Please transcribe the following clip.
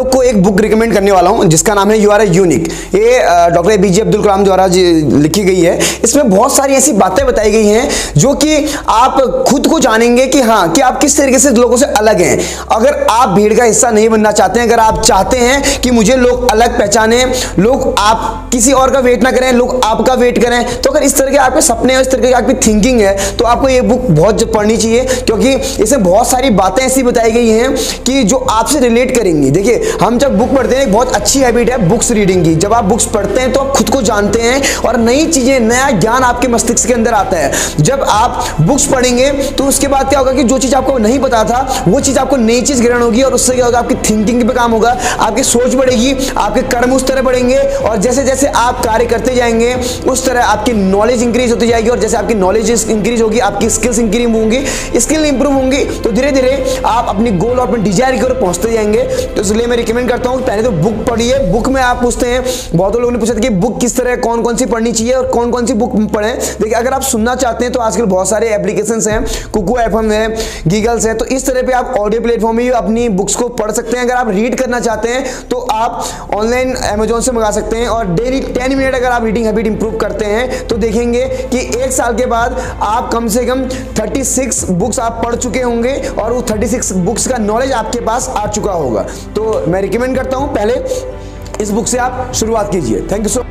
लोग को एक बुक रिकमेंड करने वाला हूँ, जिसका नाम है यू आर ए यूनिक ये doctor A B J Abdul Kalam द्वारा लिखी गई है। इसमें बहुत सारी ऐसी बातें बताई गई हैं, जो कि आप खुद को जानेंगे कि हाँ कि आप किस तरीके से लोगों से अलग हैं। अगर आप भीड़ का हिस्सा नहीं बनना चाहते हैं, अगर आप चाहते हैं कि मुझे लोग अलग पहचाने, लोग आप किसी और का वेट ना करें, लोग आपका वेट करें तो अगर इस तरह के आपके सपने और इस तरह की आपकी थिंकिंग है तो आपको ये बुक बहुत पढ़नी चाहिए, क्योंकि इसमें बहुत सारी बातें ऐसी बताई गई हैं कि जो आपसे रिलेट करेंगी। देखिए हम जब बुक पढ़ते हैं, एक बहुत अच्छी हैबिट है बुक्स रीडिंग की। जब आप बुक्स पढ़ते हैं तो आप खुद को जानते हैं और नई चीज़ें, नया ज्ञान आपके मस्तिष्क के अंदर आता है। जब आप बुक्स पढ़ेंगे तो उसके बाद क्या होगा कि जो चीज़ आपको नहीं पता था, वो चीज़ आपको नई चीज़ ग्रहण होगी और उससे क्या होगा, आपकी थिंकिंग पे काम होगा, आपकी सोच बढ़ेगी, आपके कर्म उस तरह बढ़ेंगे और जैसे जैसे आप कार्य करते जाएँगे, उस तरह आपकी नॉलेज इंक्रीज होती जाएगी और जैसे आपकी नॉलेज इंक्रीज होगी, आपकी स्किल्स इंक्रीज होंगी स्किल इंप्रूव होंगी तो धीरे धीरे आप अपनी गोल और अपने डिज़ायर की ओर पहुँचते जाएँगे। तो इसलिए मैं रिकमेंड करता हूँ पहले तो बुक पढ़िए। बुक में आप पूछते हैं, बहुत लोगों ने पूछा था कि बुक किस तरह कौन कौन सी पढ़नी चाहिए और कौन कौन सी बुक पढ़ें। देखिए, अगर आप सुनना चाहते हैं तो आजकल बहुत सारे एप्लीकेशन हैं कुकू एफ़ है गीगल्स है तो इस तरह पे आप ऑडियो प्लेटफॉर्म में अपनी बुक्स को पढ़ सकते हैं। अगर आप रीड करना चाहते हैं तो आप ऑनलाइन अमेजोन से मंगा सकते हैं और डेली टेन मिनट अगर आप रीडिंग हैबिट इंप्रूव करते हैं तो देखेंगे कि एक साल के बाद आप कम से कम 36 बुक्स आप पढ़ चुके होंगे और वो 36 बुक्स का नॉलेज आपके पास आ चुका होगा। तो मैं रिकमेंड करता हूँ पहले इस बुक से आप शुरुआत कीजिए। Thank you so